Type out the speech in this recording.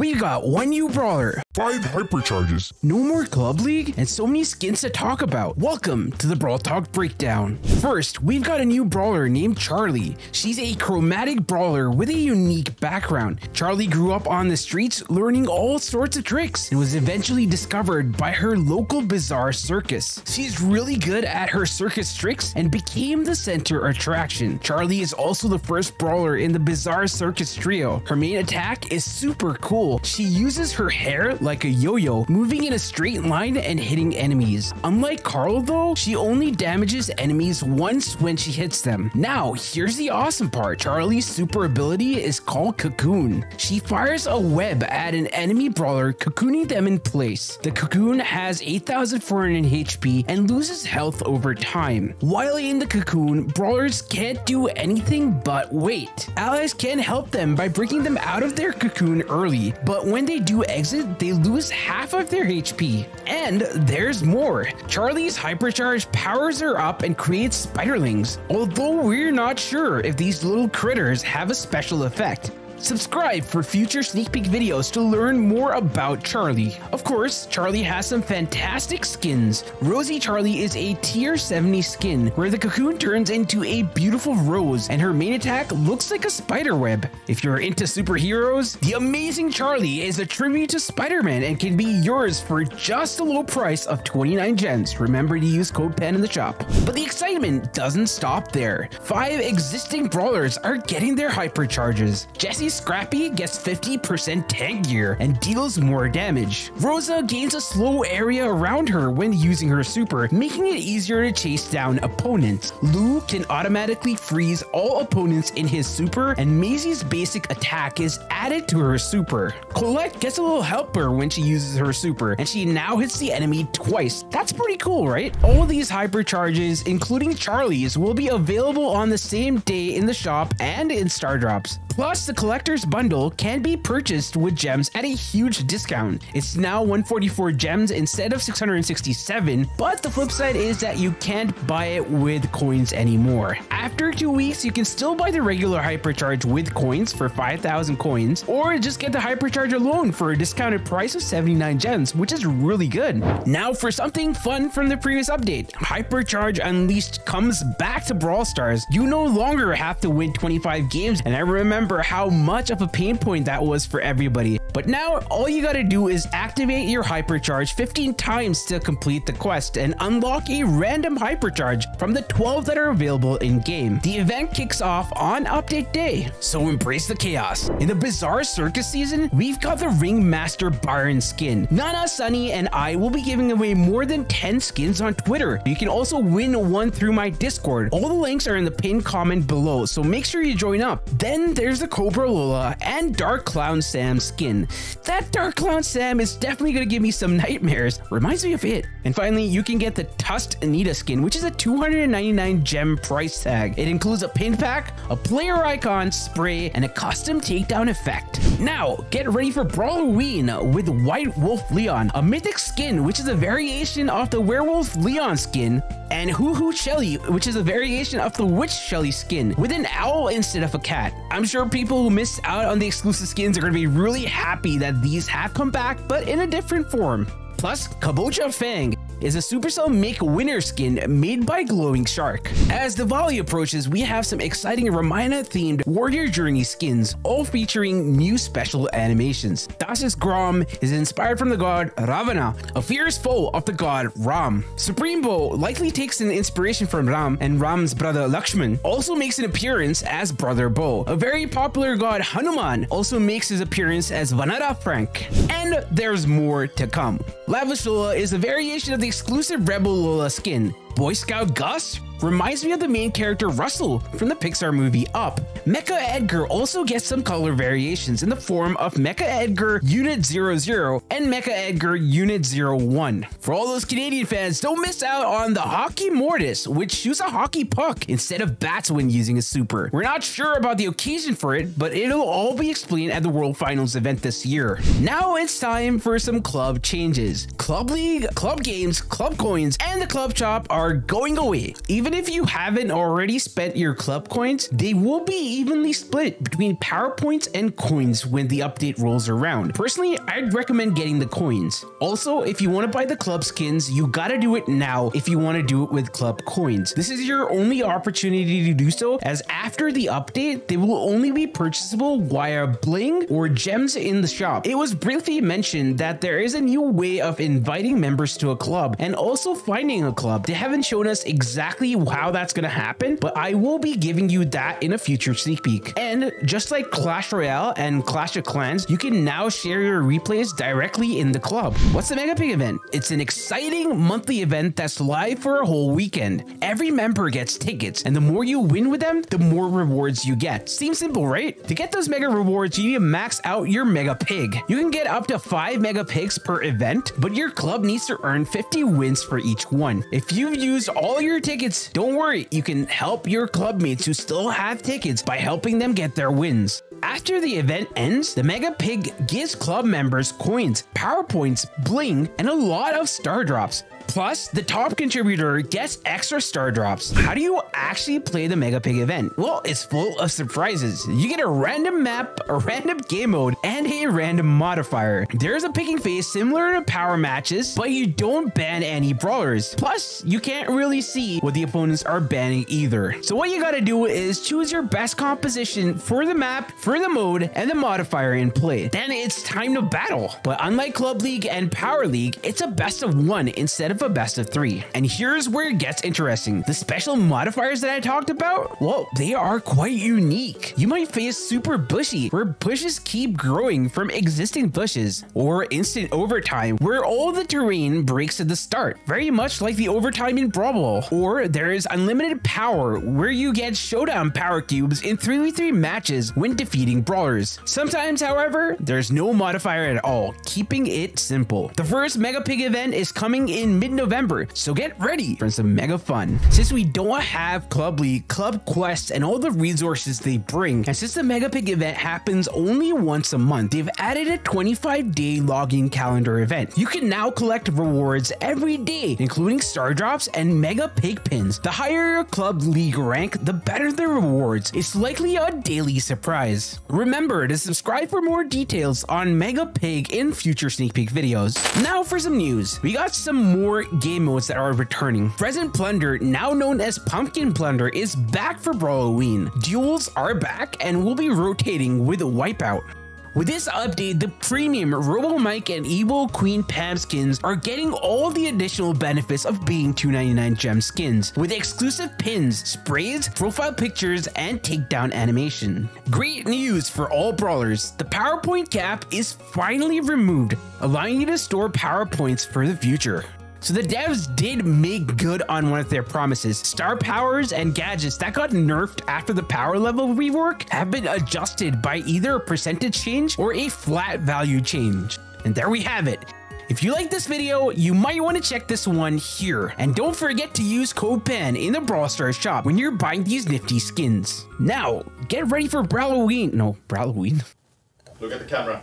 we got one new brawler, Five hypercharges. no more Club League, and so many skins to talk about. Welcome to the Brawl Talk Breakdown. First, we've got a new brawler named Charlie. She's a chromatic brawler with a unique background. Charlie grew up on the streets learning all sorts of tricks and was eventually discovered by her local bizarre circus. She's really good at her circus tricks and became the center attraction. Charlie is also the first brawler in the bizarre circus trio. Her main attack is super cool. She uses her hair like a yo-yo, moving in a straight line and hitting enemies. Unlike Carl though, she only damages enemies once when she hits them. Now, here's the awesome part. Charlie's super ability is called Cocoon. She fires a web at an enemy brawler, cocooning them in place. The cocoon has 8,400 HP and loses health over time. While in the cocoon, brawlers can't do anything but wait. Allies can help them by breaking them out of their cocoon early, but when they do exit, they lose half of their HP. And there's more. Charlie's hypercharge powers her up and creates spiderlings, although we're not sure if these little critters have a special effect. Subscribe for future sneak peek videos to learn more about Charlie. Of course, Charlie has some fantastic skins. Rosie Charlie is a tier 70 skin where the cocoon turns into a beautiful rose and her main attack looks like a spider web. If you're into superheroes, the amazing Charlie is a tribute to Spider-Man and can be yours for just a low price of 29 gems. Remember to use code PAN in the shop. But the excitement doesn't stop there. Five existing brawlers are getting their hypercharges. Jessie Scrappy gets 50% tank gear and deals more damage. Rosa gains a slow area around her when using her super, making it easier to chase down opponents. Lou can automatically freeze all opponents in his super, and Maisie's basic attack is added to her super. Colette gets a little helper when she uses her super, and she now hits the enemy twice. That's pretty cool, right? All these hypercharges, including Charlie's, will be available on the same day in the shop and in Star Drops. Plus, the collector's bundle can be purchased with gems at a huge discount. It's now 144 gems instead of 667, but the flip side is that you can't buy it with coins anymore. After two weeks, you can still buy the regular hypercharge with coins for 5,000 coins, or just get the hypercharge alone for a discounted price of 79 gems, which is really good. Now for something fun from the previous update. Hypercharge Unleashed comes back to Brawl Stars. You no longer have to win 25 games, and I remember how much of a pain point that was for everybody. But now all you gotta do is activate your hypercharge 15 times to complete the quest and unlock a random hypercharge from the 12 that are available in game. The event kicks off on update day, so embrace the chaos. In the bizarre circus season, we've got the Ringmaster Byron skin. Nana, Sunny, and I will be giving away more than 10 skins on Twitter. You can also win one through my Discord. All the links are in the pinned comment below, so make sure you join up. Then there's the Cobra And Dark Clown Sam skin. That Dark Clown Sam is definitely gonna give me some nightmares. Reminds me of it. And finally, you can get the Tusked Anita skin, which is a 299 gem price tag. It includes a pin pack, a player icon, spray, and a custom takedown effect. Now, get ready for Brawloween with White Wolf Leon, a mythic skin, which is a variation of the Werewolf Leon skin, and Hoo Hoo Shelly, which is a variation of the Witch Shelly skin, with an owl instead of a cat. I'm sure people who missed out on the exclusive skins are going to be really happy that these have come back, but in a different form. Plus, Kabocha Fang is a Supercell Make Winner skin made by Glowing Shark. As Diwali approaches, we have some exciting Ramayana themed Warrior Journey skins, all featuring new special animations. Das's Grom is inspired from the god Ravana, a fierce foe of the god Ram. Supreme Bo likely takes an inspiration from Ram, and Ram's brother Lakshman also makes an appearance as Brother Bo. A very popular god Hanuman also makes his appearance as Vanara Frank. And there's more to come. Lavish Lola is a variation of the exclusive Rebel Lola skin. Boy Scout Gus reminds me of the main character Russell from the Pixar movie Up. Mecha Edgar also gets some color variations in the form of Mecha Edgar Unit 00 and Mecha Edgar Unit 01. For all those Canadian fans, don't miss out on the Hockey Mortis, which shoots a hockey puck instead of bats when using a super. We're not sure about the occasion for it, but it'll all be explained at the World Finals event this year. Now it's time for some club changes. Club League, Club Games, Club Coins, and the Club Shop are are going away. Even if you haven't already spent your club coins, they will be evenly split between power points and coins when the update rolls around. Personally, I'd recommend getting the coins. Also, if you want to buy the club skins, you gotta do it now if you want to do it with club coins. This is your only opportunity to do so as after the update, they will only be purchasable via bling or gems in the shop. It was briefly mentioned that there is a new way of inviting members to a club and also finding a club. They haven't shown us exactly how that's going to happen, but I will be giving you that in a future sneak peek. And just like Clash Royale and Clash of Clans, you can now share your replays directly in the club. What's the Mega Pig event? It's an exciting monthly event that's live for a whole weekend. Every member gets tickets, and the more you win with them, the more rewards you get. Seems simple, right? To get those mega rewards, you need to max out your Mega Pig. You can get up to 5 Mega Pigs per event, but your club needs to earn 50 wins for each one. If you've used all your tickets, don't worry, you can help your club mates who still have tickets by helping them get their wins. After the event ends, the Mega Pig gives club members coins, power points, bling, and a lot of star drops. Plus, the top contributor gets extra star drops. How do you actually play the Mega Pig event? Well, it's full of surprises. You get a random map, a random game mode, and a random modifier. There's a picking phase similar to power matches, but you don't ban any brawlers. Plus, you can't really see what the opponents are banning either. So what you gotta do is choose your best composition for the map, for the mode, and the modifier in play. Then it's time to battle. But unlike Club League and Power League, it's a best of one instead of a best of three. And here's where it gets interesting. The special modifiers that I talked about, well, they are quite unique. You might face Super Bushy, where bushes keep growing from existing bushes, or Instant Overtime, where all the terrain breaks at the start, very much like the overtime in Brawl Or there is Unlimited Power, where you get Showdown Power Cubes in 3v3 matches when defeating brawlers. Sometimes, however, there's no modifier at all, keeping it simple. The first Mega Pig event is coming in mid mid-November, so get ready for some mega fun. Since we don't have Club League, Club Quests, and all the resources they bring, and since the Mega Pig event happens only once a month, they've added a 25-day login calendar event. You can now collect rewards every day, including star drops and Mega Pig pins. The higher your Club League rank, the better the rewards. It's likely a daily surprise. Remember to subscribe for more details on Mega Pig in future sneak peek videos. Now for some news. We got some more game modes that are returning. Present Plunder, now known as Pumpkin Plunder, is back for Brawloween. Duels are back and will be rotating with Wipeout. With this update, the premium Robo Mike and Evil Queen Pam skins are getting all the additional benefits of being 299 gem skins, with exclusive pins, sprays, profile pictures, and takedown animation. Great news for all brawlers, the PowerPoint cap is finally removed, allowing you to store PowerPoints for the future. So the devs did make good on one of their promises. Star powers and gadgets that got nerfed after the power level rework have been adjusted by either a percentage change or a flat value change. And there we have it. If you like this video, you might want to check this one here. And don't forget to use code PAN in the Brawl Stars shop when you're buying these nifty skins. Now, get ready for Brawloween. No, Brawloween. Look at the camera.